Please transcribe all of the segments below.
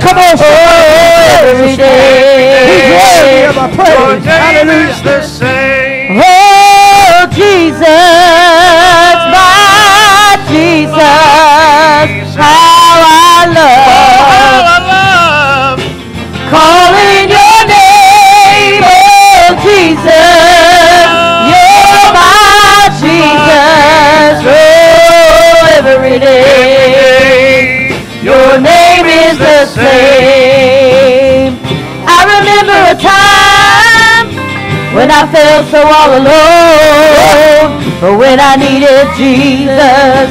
come on, Oh, every day. He's worthy of our Your praise. name Hallelujah. is the same. Oh, Jesus, my Jesus, how I love the same. I remember a time when I felt so all alone. But when I needed Jesus,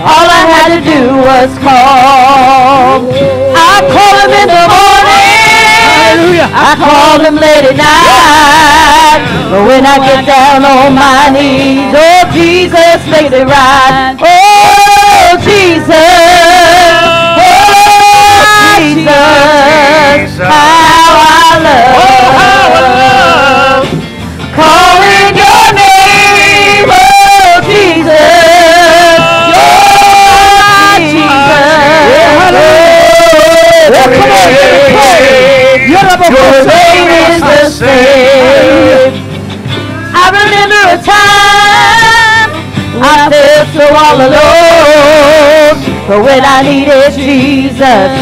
all I had to do was call. I call him in the morning. I call him late at night. But when I get down on my knees, oh Jesus, make it right. Oh Your name is the same. I remember a time I felt so all alone. But when I needed Jesus,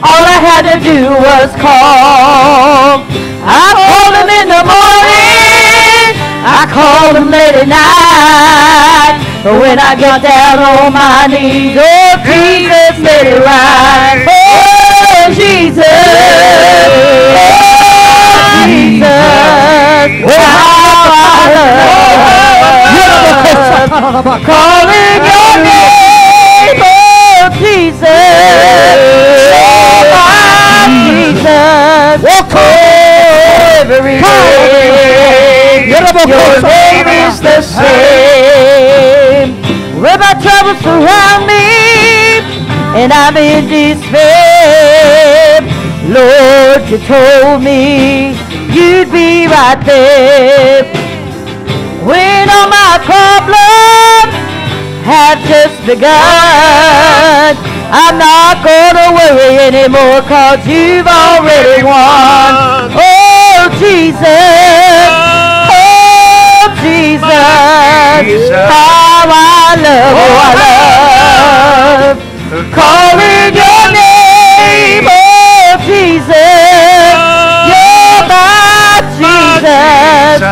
all I had to do was call. I called him in the morning. I called him late at night. But when I got down on my knees, oh Jesus made it right. Oh Jesus. Oh Jesus. How I love calling your name, oh Jesus. Oh my Jesus. Oh, every day. Your name is the same. When my troubles surround me and I'm in despair, Lord, you told me you'd be right there. When all my problems have just begun, I'm not gonna worry anymore cause you've already won. Oh, Jesus. Oh, Jesus. Jesus. How I love, oh, I love calling your Jesus.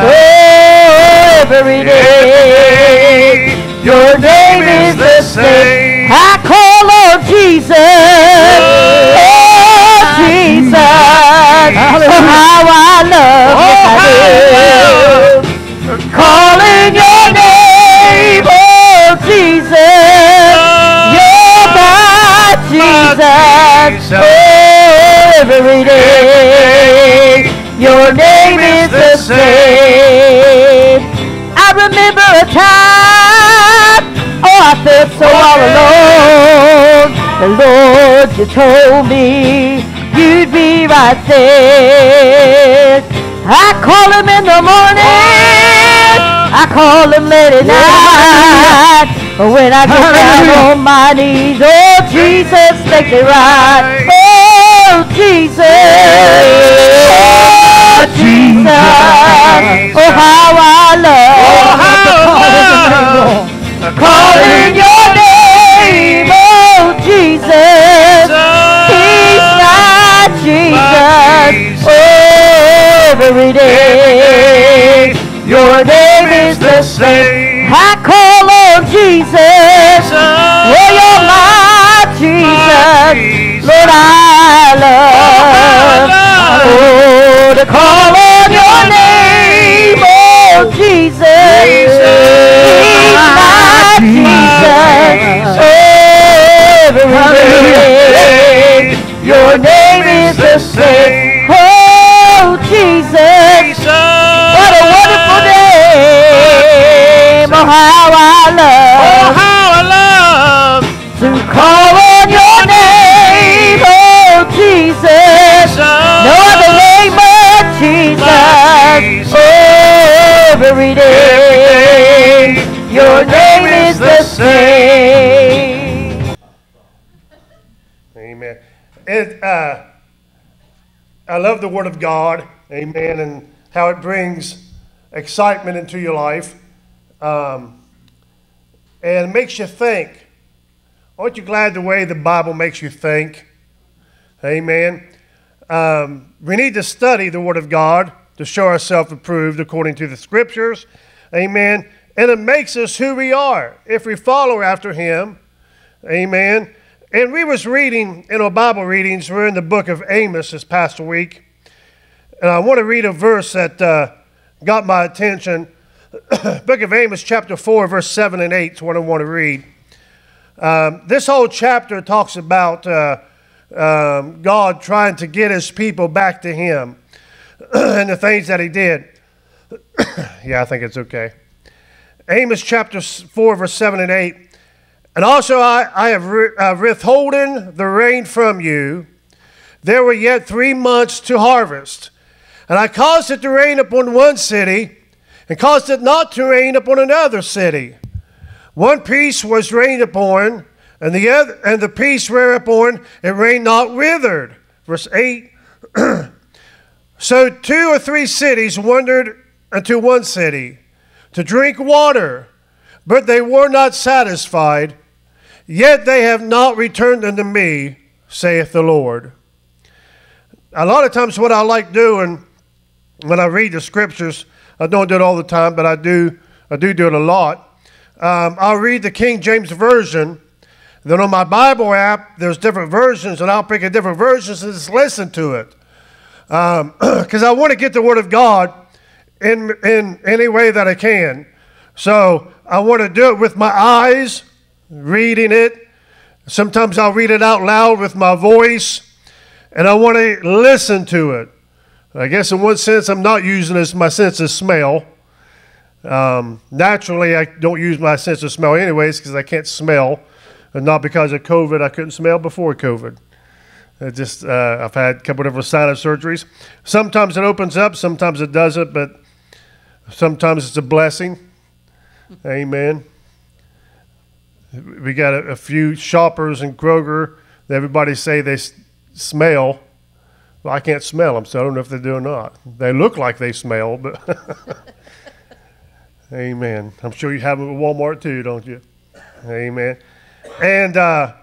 Every day. Your name is the same. I call on Jesus. Oh, Jesus. Oh, how I love I. Calling your name, oh, Jesus. You're my Jesus. Oh, every day. Your name same. I remember a time, oh, I felt so all alone. The Lord, you told me you'd be right there. I call him in the morning, I call him late at night. But when I get down on my knees, oh, Jesus, make me right. Oh, Jesus. Oh, Jesus. Oh, how I love. Oh, Calling your name, oh Jesus. He's my Jesus. Oh, every day. Your name is the same. I call on Jesus. Oh, you're my Jesus. Lord, I love. How I love. Oh, how I love to call on your name, oh Jesus. No other name but Jesus. Oh, every day. Your name is the same. Amen. it, uh, I love the Word of God, amen, and how it brings excitement into your life um, and it makes you think. Aren't you glad the way the Bible makes you think? Amen. Um, we need to study the Word of God to show ourselves approved according to the Scriptures. Amen. And it makes us who we are if we follow after Him. Amen. And we was reading in our Bible readings. We're in the book of Amos this past week, and I want to read a verse that uh, got my attention. book of Amos, chapter four, verse seven and eight is what I want to read. Um, this whole chapter talks about uh, um, God trying to get His people back to Him and the things that He did. yeah, I think it's okay. Amos chapter 4, verse 7 and 8. And also I, I have uh, withholden the rain from you. There were yet three months to harvest. And I caused it to rain upon one city, and caused it not to rain upon another city. One piece was rained upon, and the other, and the piece whereupon it rained not withered. Verse 8. so two or three cities wandered unto one city to drink water, but they were not satisfied. Yet they have not returned unto me, saith the Lord. A lot of times, what I like doing when I read the scriptures, I don't do it all the time, but I do. I do do it a lot. Um, I'll read the King James version. Then on my Bible app, there's different versions, and I'll pick a different version and just listen to it. Because um, I want to get the Word of God in, in any way that I can. So I want to do it with my eyes, reading it. Sometimes I'll read it out loud with my voice, and I want to listen to it. I guess in one sense, I'm not using this, my sense of smell. Um, naturally, I don't use my sense of smell anyways because I can't smell, and not because of COVID. I couldn't smell before COVID. It just uh, I've had a couple different sinus surgeries. Sometimes it opens up, sometimes it doesn't, but sometimes it's a blessing. Amen. We got a, a few shoppers in Kroger. Everybody say they s- smell. Well, I can't smell them, so I don't know if they do or not. They look like they smell, but Amen. I'm sure you have them at Walmart too, don't you? Amen. And uh,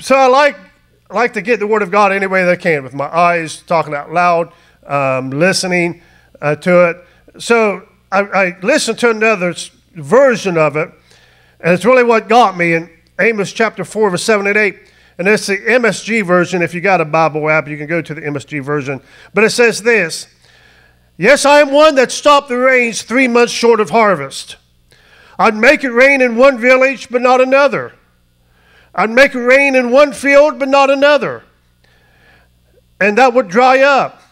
so I like like to get the Word of God any way that I can with my eyes, talking out loud, um, listening uh, to it. So I, I listened to another version of it, and it's really what got me in Amos chapter 4, verse 7 and 8. And it's the MSG version. If you got a Bible app, you can go to the MSG version. But it says this Yes, I am one that stopped the rains three months short of harvest. I'd make it rain in one village, but not another. I'd make it rain in one field, but not another. And that would dry up.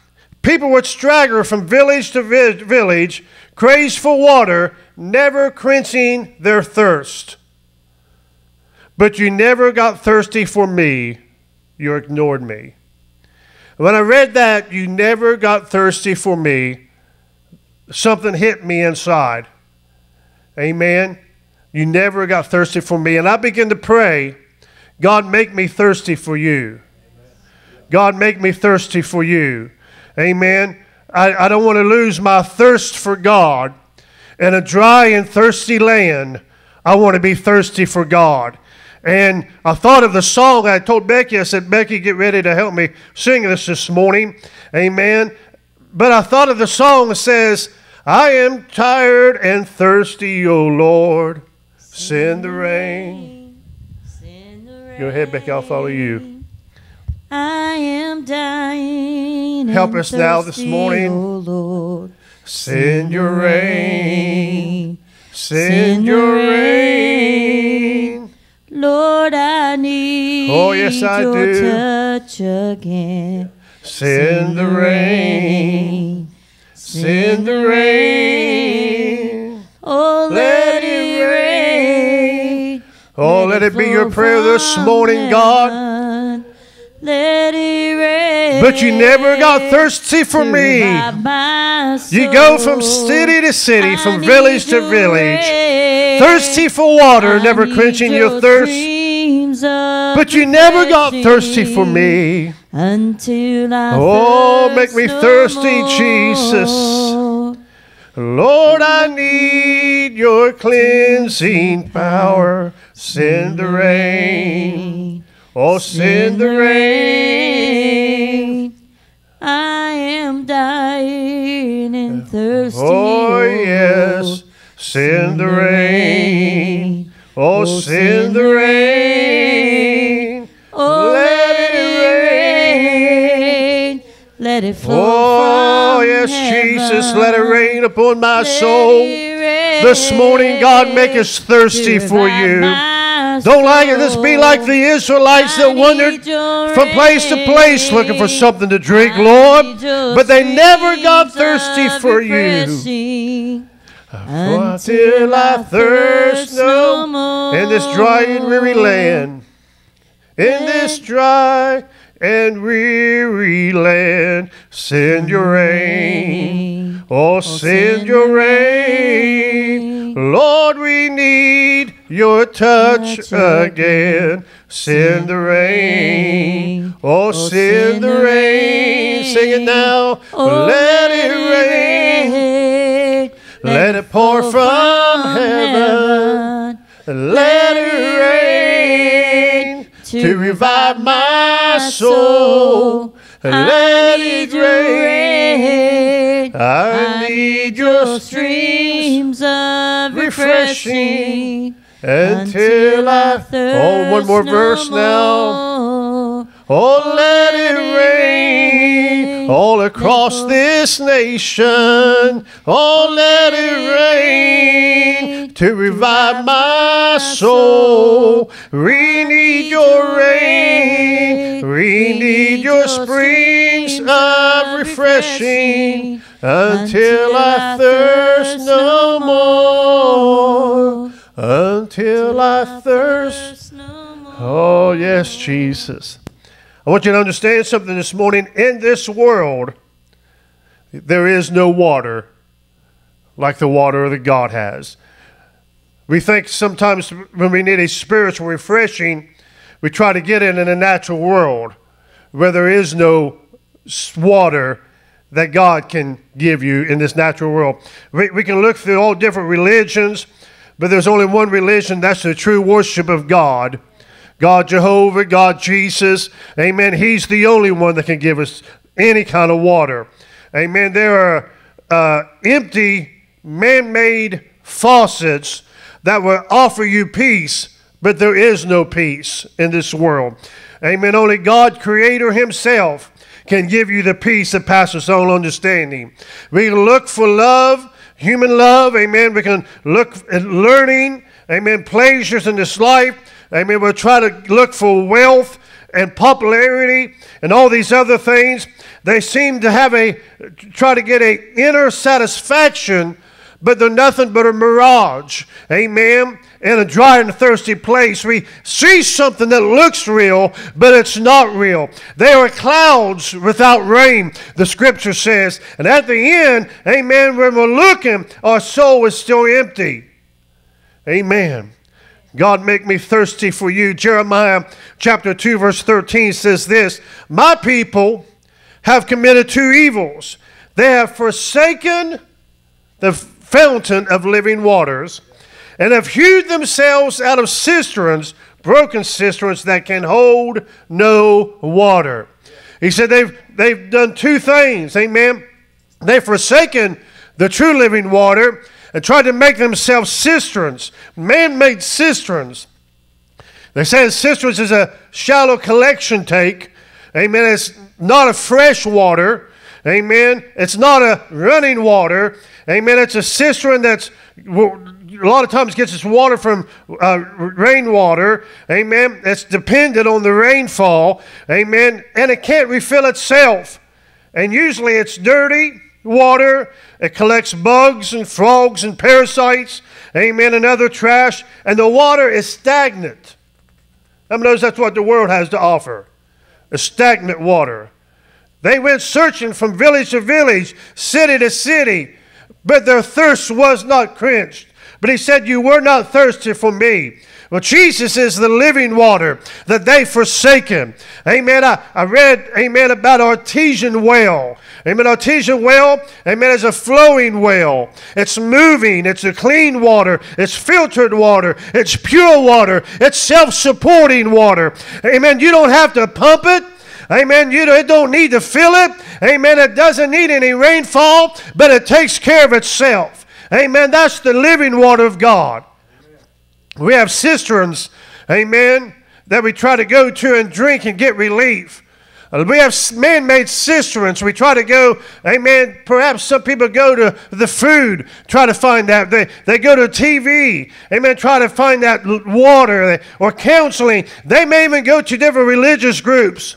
People would stagger from village to vi- village, crazed for water, never quenching their thirst. But you never got thirsty for me. You ignored me. When I read that, you never got thirsty for me, something hit me inside. Amen. You never got thirsty for me. And I began to pray, God, make me thirsty for you. God, make me thirsty for you. Amen. I, I don't want to lose my thirst for God. In a dry and thirsty land, I want to be thirsty for God. And I thought of the song I told Becky. I said, Becky, get ready to help me sing this this morning. Amen. But I thought of the song that says, I am tired and thirsty, O Lord. Send the rain. Go ahead, Becky, I'll follow you. I am dying. Help us now this morning. O Lord. Send your rain. Send your rain. Lord, I need Oh, yes, I your do. touch again. Send the rain. Send the rain. Oh, Let it rain. Oh, let oh, it be your prayer this morning, God. Let it. But you never got thirsty for me. You go from city to city, from village to village, thirsty for water, never quenching your thirst. streams streams of But you never got thirsty for me. until I Oh, make me no thirsty, more. Jesus. Lord, I need your cleansing power. Send the rain. Oh, send the rain. Thirsty. Oh, yes. Send the rain. Oh, oh send the rain. Oh, Let it rain. Let it oh, fall. Oh, yes, Jesus. Let it rain upon my soul. This morning, God, make us thirsty for you. Don't like it. This be like the Israelites that wandered from place to place looking for something to drink, Lord, but they never got thirsty for you. Until I thirst no more. in this dry and weary land, in this dry and weary land, send your rain. Oh, oh, send your rain. Lord, we need your touch again. Send the rain. Oh, send the rain. Sing it now. Oh, Let it rain. Let it pour from heaven. Let it rain to revive my soul. Let it rain. I need your streams of refreshing refreshing until I. Oh, one more verse now. Oh, let it rain all across this nation. Oh, let it rain to revive my soul. We need your rain. We need your springs of refreshing until I thirst no more. Until I thirst. Oh, yes, Jesus. I want you to understand something this morning. In this world, there is no water like the water that God has. We think sometimes when we need a spiritual refreshing, we try to get it in a natural world where there is no water that God can give you in this natural world. We, we can look through all different religions, but there's only one religion that's the true worship of God. God Jehovah, God Jesus. Amen. He's the only one that can give us any kind of water. Amen. There are uh, empty, man made faucets that will offer you peace, but there is no peace in this world. Amen. Only God, Creator Himself, can give you the peace that passes all understanding. We can look for love, human love. Amen. We can look at learning. Amen. Pleasures in this life. Amen. We'll try to look for wealth and popularity and all these other things. They seem to have a try to get a inner satisfaction, but they're nothing but a mirage. Amen. In a dry and thirsty place, we see something that looks real, but it's not real. They are clouds without rain, the scripture says. And at the end, amen, when we're looking, our soul is still empty. Amen. God, make me thirsty for you. Jeremiah chapter 2, verse 13 says this My people have committed two evils. They have forsaken the fountain of living waters and have hewed themselves out of cisterns, broken cisterns that can hold no water. He said they've, they've done two things. Amen. They've forsaken the true living water and tried to make themselves cisterns, man made cisterns. They say cisterns is a shallow collection tank. Amen. It's not a fresh water. Amen. It's not a running water. Amen. It's a cistern that's a lot of times gets its water from uh, rainwater. Amen. It's dependent on the rainfall. Amen. And it can't refill itself. And usually it's dirty water. It collects bugs and frogs and parasites. Amen. And other trash. And the water is stagnant. Many knows that's what the world has to offer? A stagnant water. They went searching from village to village, city to city, but their thirst was not quenched. But he said, You were not thirsty for me. Well, Jesus is the living water that they forsaken. Amen. I, I read, amen, about artesian well. Amen. Artesian well, amen, is a flowing well. It's moving. It's a clean water. It's filtered water. It's pure water. It's self supporting water. Amen. You don't have to pump it. Amen. You it don't need to fill it. Amen. It doesn't need any rainfall, but it takes care of itself. Amen. That's the living water of God. We have cisterns, amen, that we try to go to and drink and get relief. Uh, We have man made cisterns. We try to go, amen. Perhaps some people go to the food, try to find that. They, they go to TV, amen, try to find that water or counseling. They may even go to different religious groups.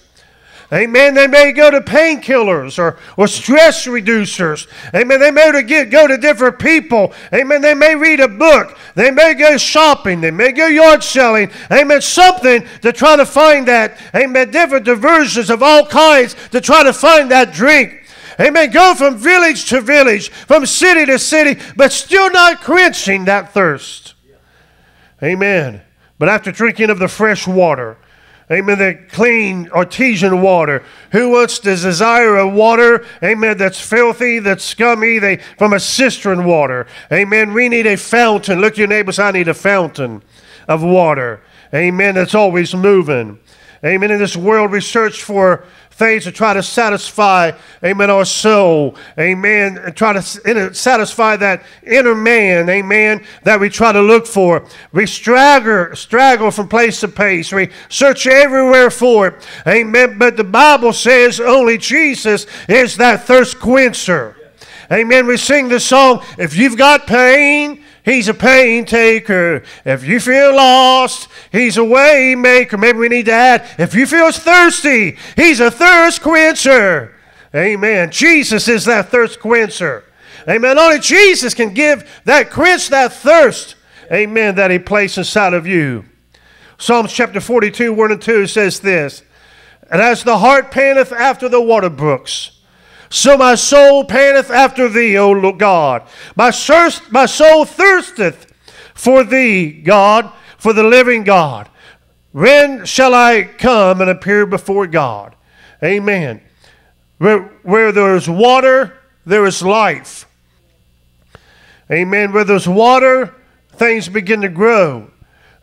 Amen. They may go to painkillers or, or stress reducers. Amen. They may get, go to different people. Amen. They may read a book. They may go shopping. They may go yard selling. Amen. Something to try to find that. Amen. Different diversions of all kinds to try to find that drink. Amen. Go from village to village, from city to city, but still not quenching that thirst. Amen. But after drinking of the fresh water, Amen. The clean artesian water. Who wants to desire a water? Amen. That's filthy, that's scummy. They from a cistern water. Amen. We need a fountain. Look your neighbors. I need a fountain of water. Amen. That's always moving. Amen. In this world, we search for things to try to satisfy, amen, our soul, amen, and try to satisfy that inner man, amen, that we try to look for. We straggle, straggle from place to place. We search everywhere for it, amen. But the Bible says only Jesus is that thirst quencher. Amen. We sing the song, if you've got pain, He's a pain taker. If you feel lost, he's a way maker. Maybe we need to add, if you feel thirsty, he's a thirst quencher. Amen. Jesus is that thirst quencher. Amen. Only Jesus can give that quench that thirst. Amen. That he placed inside of you. Psalms chapter 42, 1 and 2 says this. And as the heart panteth after the water brooks, so my soul panteth after thee, O Lord God. My, thirst, my soul thirsteth for thee, God, for the living God. When shall I come and appear before God? Amen. Where, where there is water, there is life. Amen. Where there's water, things begin to grow.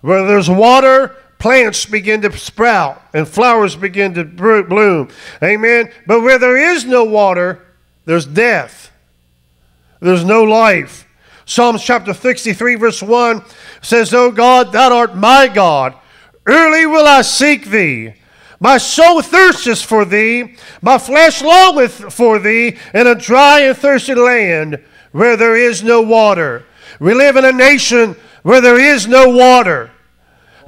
Where there's water, plants begin to sprout and flowers begin to bloom. Amen. But where there is no water, there's death. There's no life. Psalms chapter 63, verse 1 says, O God, thou art my God. Early will I seek thee. My soul thirsteth for thee. My flesh longeth for thee in a dry and thirsty land where there is no water. We live in a nation where there is no water.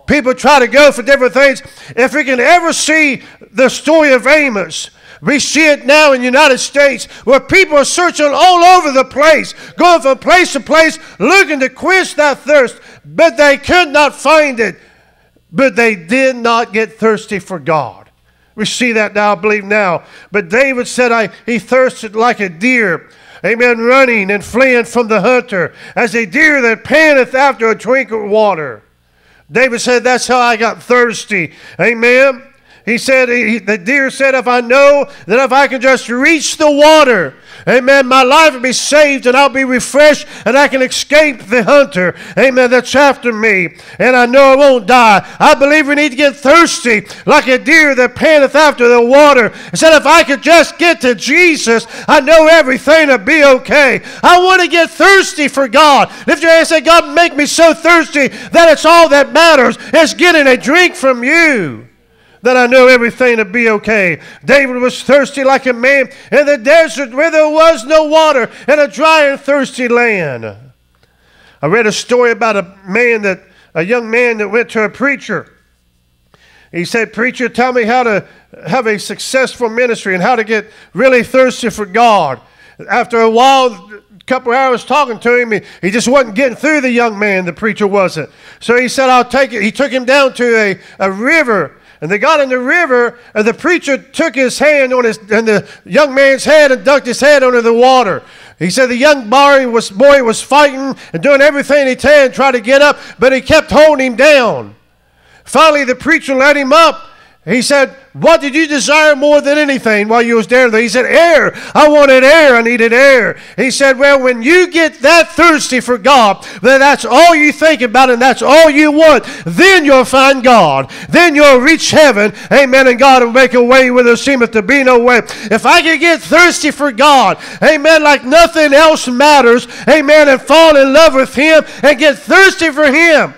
People try to go for different things. If we can ever see the story of Amos, we see it now in the United States where people are searching all over the place, going from place to place, looking to quench that thirst, but they could not find it. But they did not get thirsty for God. We see that now, I believe now. But David said, I, He thirsted like a deer amen, running and fleeing from the hunter, as a deer that panteth after a drink of water. David said, That's how I got thirsty. Amen. He said, he, The deer said, If I know that if I can just reach the water, Amen. My life will be saved and I'll be refreshed and I can escape the hunter. Amen. That's after me. And I know I won't die. I believe we need to get thirsty like a deer that panteth after the water. I said, if I could just get to Jesus, I know everything will be okay. I want to get thirsty for God. Lift your hand and say, God, make me so thirsty that it's all that matters. It's getting a drink from you that I know everything to be okay. David was thirsty like a man in the desert where there was no water in a dry and thirsty land. I read a story about a man that, a young man that went to a preacher. He said, Preacher, tell me how to have a successful ministry and how to get really thirsty for God. After a while, a couple hours talking to him, he, he just wasn't getting through the young man, the preacher wasn't. So he said, I'll take it. He took him down to a, a river and they got in the river, and the preacher took his hand on his and the young man's head and dunked his head under the water. He said the young boy was, boy was fighting and doing everything he can try to get up, but he kept holding him down. Finally, the preacher let him up. He said, What did you desire more than anything while you was there? He said, Air. I wanted air. I needed air. He said, Well, when you get that thirsty for God, then that's all you think about and that's all you want, then you'll find God. Then you'll reach heaven. Amen. And God will make a way where there seemeth to be no way. If I could get thirsty for God, amen, like nothing else matters, amen, and fall in love with Him and get thirsty for Him.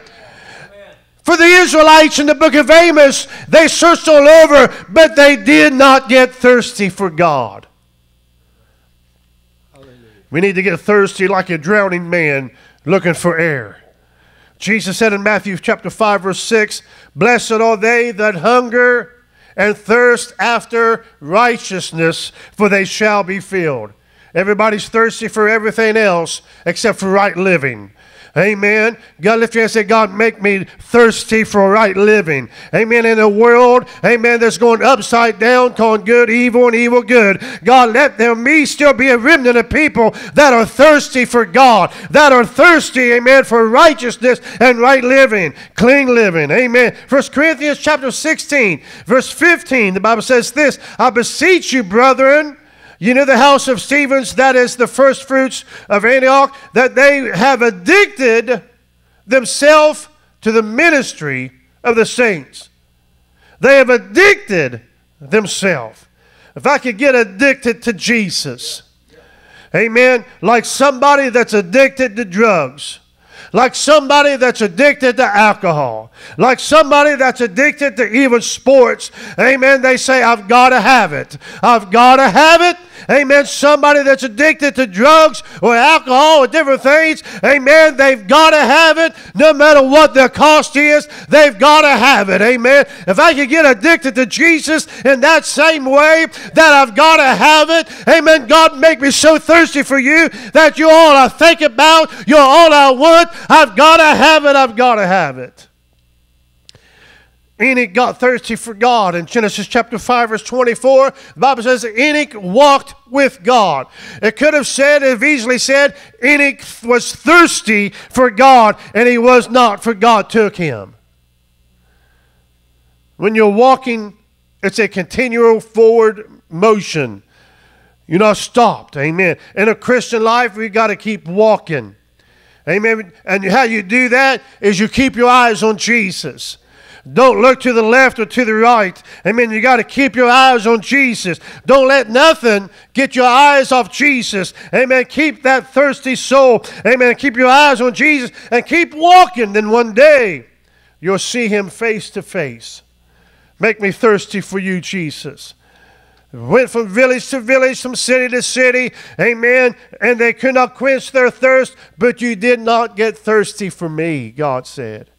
For the Israelites in the book of Amos, they searched all over, but they did not get thirsty for God. We need to get thirsty like a drowning man looking for air. Jesus said in Matthew chapter 5 verse 6, "Blessed are they that hunger and thirst after righteousness, for they shall be filled." Everybody's thirsty for everything else except for right living. Amen. God, lift your hand and say, God, make me thirsty for right living. Amen. In a world, amen, that's going upside down, calling good evil and evil good. God, let there me still be a remnant of people that are thirsty for God, that are thirsty, amen, for righteousness and right living, clean living. Amen. First Corinthians chapter 16, verse 15, the Bible says this I beseech you, brethren, you know the house of Stevens, that is the first fruits of Antioch, that they have addicted themselves to the ministry of the saints. They have addicted themselves. If I could get addicted to Jesus, amen, like somebody that's addicted to drugs, like somebody that's addicted to alcohol, like somebody that's addicted to even sports. Amen. They say, I've got to have it. I've got to have it. Amen. Somebody that's addicted to drugs or alcohol or different things. Amen. They've got to have it no matter what the cost is. They've got to have it. Amen. If I could get addicted to Jesus in that same way that I've got to have it. Amen. God make me so thirsty for you that you're all I think about. You're all I want. I've got to have it. I've got to have it. Enoch got thirsty for God. In Genesis chapter 5, verse 24, the Bible says Enoch walked with God. It could have said, it easily said, Enoch was thirsty for God, and he was not, for God took him. When you're walking, it's a continual forward motion. You're not stopped. Amen. In a Christian life, we've got to keep walking. Amen. And how you do that is you keep your eyes on Jesus. Don't look to the left or to the right. Amen. You got to keep your eyes on Jesus. Don't let nothing get your eyes off Jesus. Amen. Keep that thirsty soul. Amen. Keep your eyes on Jesus and keep walking. Then one day you'll see him face to face. Make me thirsty for you, Jesus. Went from village to village, from city to city. Amen. And they could not quench their thirst, but you did not get thirsty for me, God said.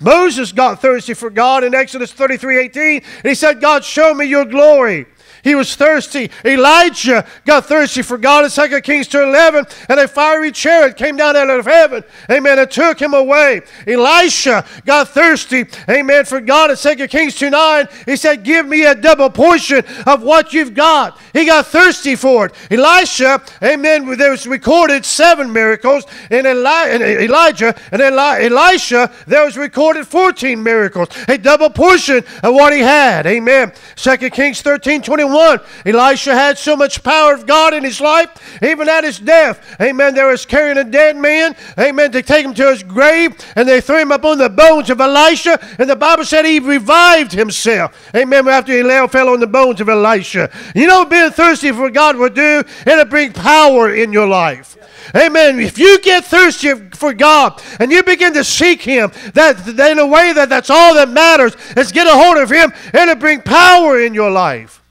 Moses got thirsty for God in Exodus 33 18. And he said, God, show me your glory. He was thirsty. Elijah got thirsty for God in 2 Kings 2 11, and a fiery chariot came down out of heaven, amen, and took him away. Elisha got thirsty, amen, for God in 2 Kings 2 9. He said, Give me a double portion of what you've got. He got thirsty for it. Elisha, amen, there was recorded seven miracles. In, Eli- in Elijah and Eli- Elisha, there was recorded 14 miracles, a double portion of what he had. Amen. 2 Kings 13 21. 1. Elisha had so much power of God in his life, even at his death. Amen. They was carrying a dead man. Amen. To take him to his grave, and they threw him upon the bones of Elisha. And the Bible said he revived himself. Amen. After he fell on the bones of Elisha. You know, being thirsty for God will do, it'll bring power in your life. Amen. If you get thirsty for God and you begin to seek Him, that in a way that that's all that matters is get a hold of Him, and it'll bring power in your life.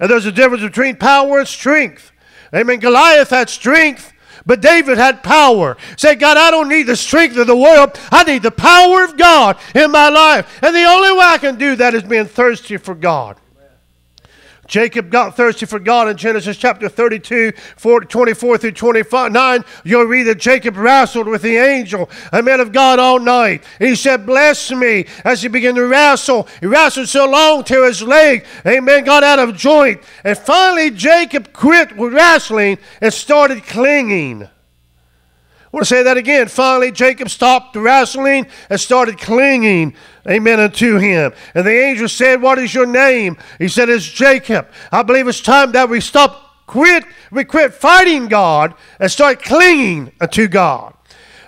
And there's a difference between power and strength. Amen. Goliath had strength, but David had power. Say, God, I don't need the strength of the world. I need the power of God in my life. And the only way I can do that is being thirsty for God. Jacob got thirsty for God in Genesis chapter 32, 24 through 29. You'll read that Jacob wrestled with the angel, a man of God, all night. He said, Bless me. As he began to wrestle, he wrestled so long till his leg, amen, got out of joint. And finally, Jacob quit wrestling and started clinging. Want to say that again. Finally, Jacob stopped wrestling and started clinging, amen, unto him. And the angel said, What is your name? He said, It's Jacob. I believe it's time that we stop, quit, we quit fighting God and start clinging unto God.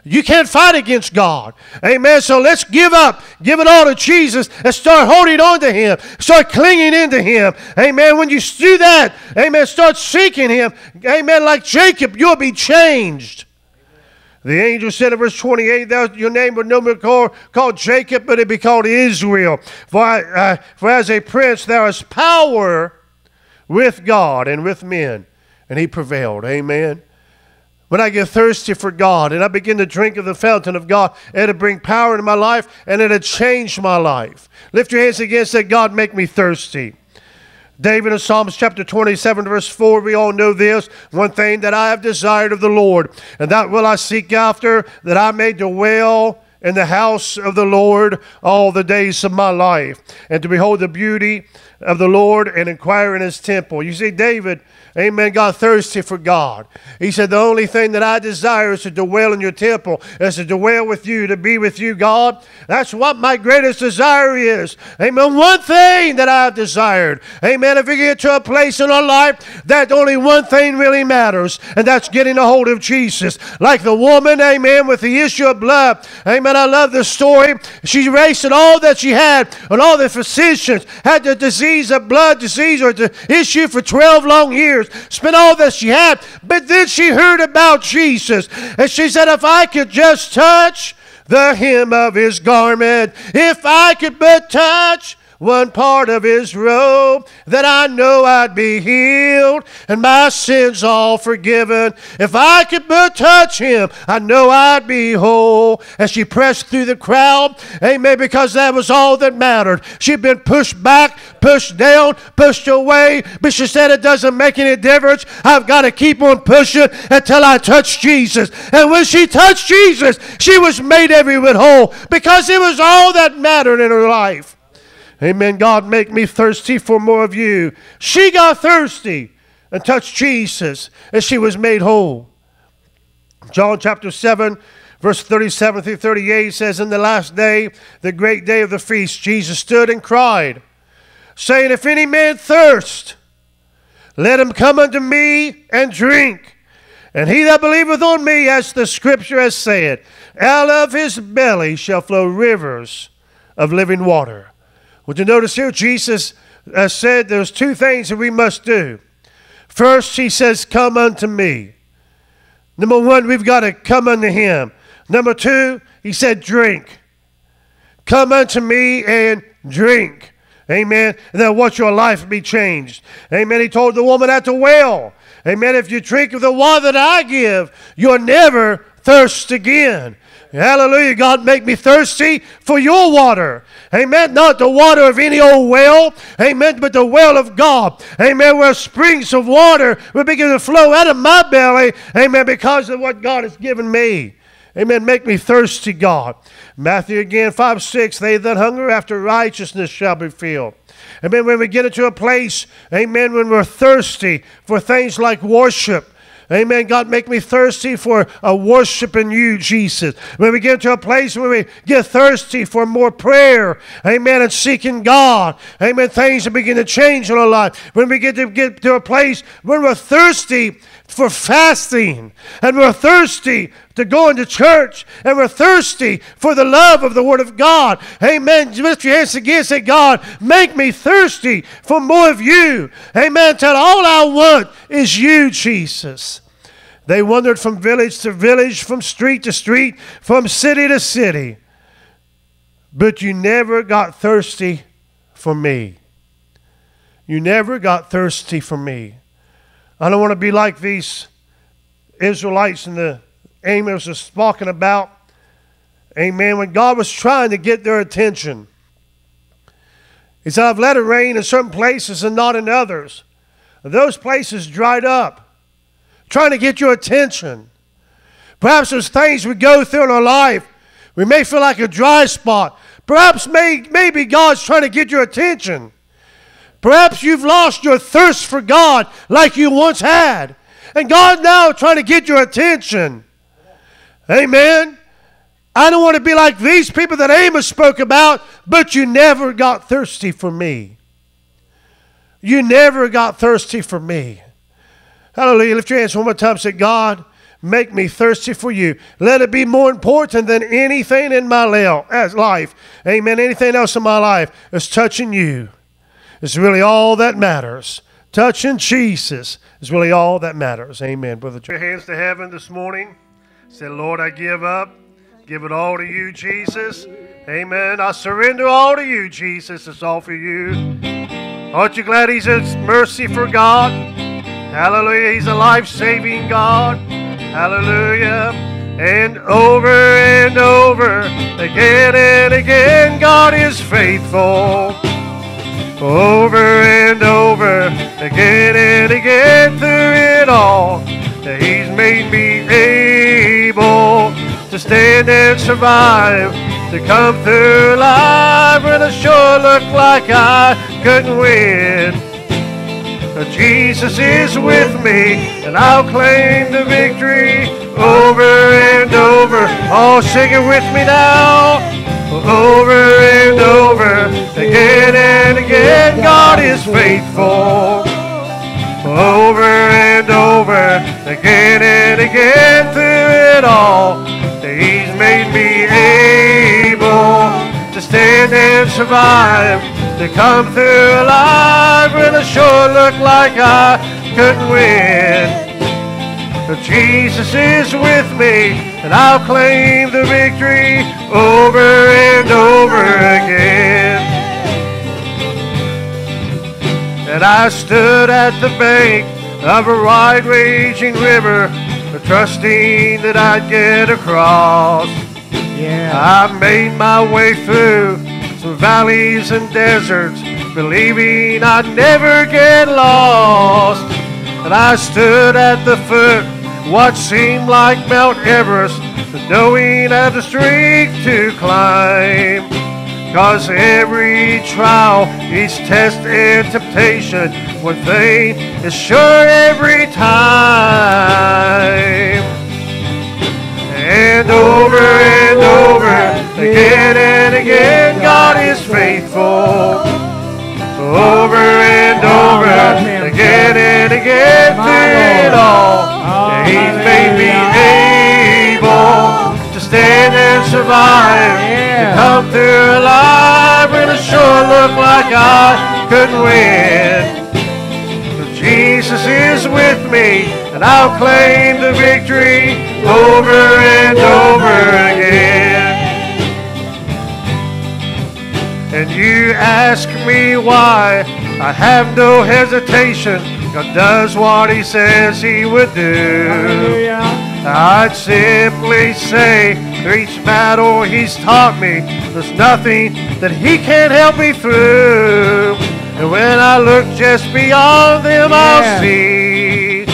You can't fight against God. Amen. So let's give up. Give it all to Jesus and start holding on to Him. Start clinging into Him. Amen. When you do that, amen, start seeking Him. Amen. Like Jacob, you'll be changed. The angel said in verse 28, Thou, Your name would no more call, called Jacob, but it be called Israel. For, uh, for as a prince there is power with God and with men. And he prevailed. Amen. When I get thirsty for God and I begin to drink of the fountain of God, it'll bring power into my life and it'll change my life. Lift your hands again and say, God, make me thirsty. David in Psalms chapter 27, verse 4, we all know this. One thing that I have desired of the Lord, and that will I seek after, that I may dwell in the house of the Lord all the days of my life, and to behold the beauty of the Lord and inquire in his temple. You see, David Amen. Got thirsty for God. He said, The only thing that I desire is to dwell in your temple, is to dwell with you, to be with you, God. That's what my greatest desire is. Amen. One thing that I've desired. Amen. If we get to a place in our life that only one thing really matters, and that's getting a hold of Jesus. Like the woman, amen, with the issue of blood. Amen. I love this story. She wasted all that she had, and all the physicians had the disease of blood disease or the issue for 12 long years, spent all that she had. But then she heard about Jesus. And she said, If I could just touch the hem of his garment, if I could but touch one part of his robe, that I know I'd be healed and my sins all forgiven. If I could but touch him, I know I'd be whole. As she pressed through the crowd, amen, because that was all that mattered. She'd been pushed back, pushed down, pushed away, but she said it doesn't make any difference. I've got to keep on pushing until I touch Jesus. And when she touched Jesus, she was made every bit whole because it was all that mattered in her life. Amen. God, make me thirsty for more of you. She got thirsty and touched Jesus, and she was made whole. John chapter 7, verse 37 through 38 says, In the last day, the great day of the feast, Jesus stood and cried, saying, If any man thirst, let him come unto me and drink. And he that believeth on me, as the scripture has said, out of his belly shall flow rivers of living water. Would you notice here, Jesus uh, said there's two things that we must do. First, he says, Come unto me. Number one, we've got to come unto him. Number two, he said, Drink. Come unto me and drink. Amen. And then watch your life be changed. Amen. He told the woman at the well, Amen. If you drink of the water that I give, you'll never thirst again. Hallelujah. God, make me thirsty for your water. Amen. Not the water of any old well. Amen. But the well of God. Amen. Where springs of water will begin to flow out of my belly. Amen. Because of what God has given me. Amen. Make me thirsty, God. Matthew again, 5 6. They that hunger after righteousness shall be filled. Amen. When we get into a place, amen, when we're thirsty for things like worship, Amen. God, make me thirsty for a worshiping you, Jesus. When we get to a place where we get thirsty for more prayer, amen, and seeking God, amen, things begin to change in our life. When we get to get to a place where we're thirsty for fasting and we're thirsty to go into church and we're thirsty for the love of the Word of God. Amen. Lift your hands again say, God, make me thirsty for more of you. Amen. Tell all I want is you, Jesus. They wandered from village to village, from street to street, from city to city. But you never got thirsty for me. You never got thirsty for me. I don't want to be like these Israelites in the Amos was talking about. Amen. When God was trying to get their attention, He said, I've let it rain in certain places and not in others. Those places dried up, trying to get your attention. Perhaps there's things we go through in our life. We may feel like a dry spot. Perhaps may, maybe God's trying to get your attention. Perhaps you've lost your thirst for God like you once had. And God now trying to get your attention. Amen. I don't want to be like these people that Amos spoke about, but you never got thirsty for me. You never got thirsty for me. Hallelujah. Lift your hands one more time. Say, God, make me thirsty for you. Let it be more important than anything in my life. Amen. Anything else in my life is touching you. It's really all that matters. Touching Jesus is really all that matters. Amen. Brother, your hands to heaven this morning. Say, Lord, I give up. Give it all to you, Jesus. Amen. I surrender all to you, Jesus. It's all for you. Aren't you glad He's a mercy for God? Hallelujah. He's a life saving God. Hallelujah. And over and over, again and again, God is faithful. Over and over, again and again, through it all, He's made me able to stand and survive, to come through life when it sure looked like I couldn't win. Jesus is with me, and I'll claim the victory over and over. Oh, sing it with me now. Over and over, again and again, God is faithful. Over and over, again and again, through it all, He's made me able to stand and survive to come through alive when it sure looked like I couldn't win. But Jesus is with me, and I'll claim the victory over and over again. And I stood at the bank of a wide raging river, trusting that I'd get across. Yeah. I made my way through some valleys and deserts, believing I'd never get lost. And I stood at the foot, what seemed like Mount Everest, knowing I had the strength to climb. Cause every trial, each test and temptation, one thing is sure every time. And over and over Again and again, God is faithful. Over and over, again and again, through it all. He's made me and survive. To come through alive when it sure looked like I couldn't win. But Jesus is with me, and I'll claim the victory over and over again. And you ask me why, I have no hesitation. God does what he says he would do. I'd simply say, through each battle he's taught me, there's nothing that he can't help me through. And when I look just beyond them, yeah. I'll see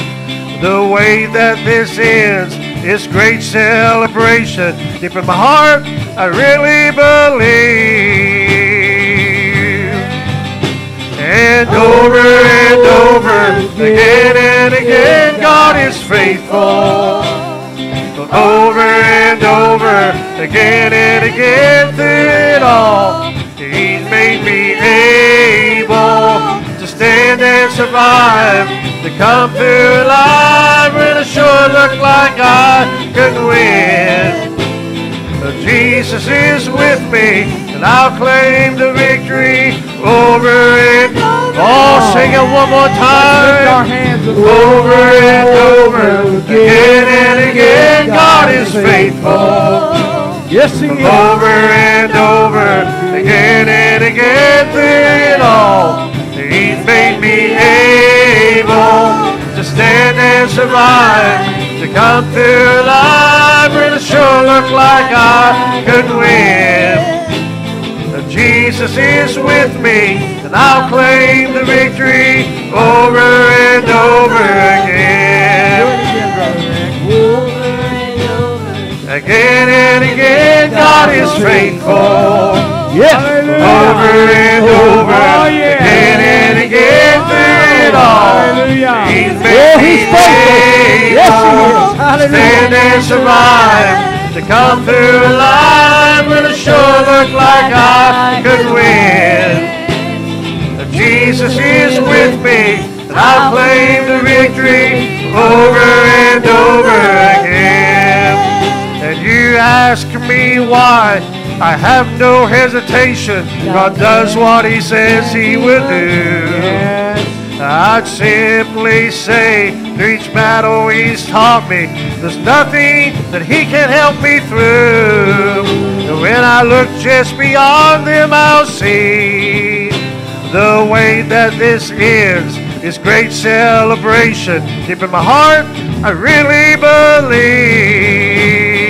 the way that this ends is great celebration. Deep in my heart, I really believe. And over and over, again and again, God is faithful. Over and over, again and again, through it all, He's made me able to stand and survive, to come through life when it sure looked like I could win. But Jesus is with me, and I'll claim the victory over it. Oh, sing it one more time. Over and over, again and again, God is faithful. Yes, He is. Over and over, again and again, through it all, He's made me able to stand and survive, to come through life when it sure looked like I could win. Jesus Jesus is with me, and I'll claim the victory over and over again. Again and again, God is faithful. Yes. Over and oh, over, Oh, again and again through it all. He's Oh, he's faithful. Yes, he is. able to Hallelujah. stand and survive, to come through alive when it sure looked like I could win. If Jesus is with me, I'll claim the victory over and over again. And you ask me why, I have no hesitation. God does what he says he will do. I'd simply say, through each battle he's taught me, there's nothing that he can help me through. And when I look just beyond them, I'll see the way that this ends is great celebration. Deep in my heart, I really believe.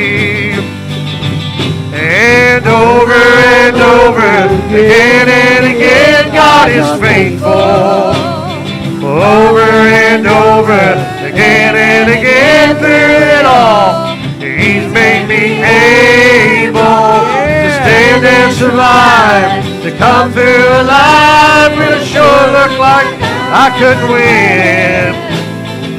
And over and over, again and again, God is faithful. Over and over, again and again, through it all, He's made me able to stand and survive, to come through alive it sure looked like I couldn't win.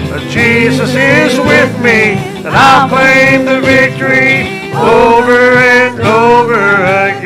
But Jesus is with me, and I'll claim the victory over and over again.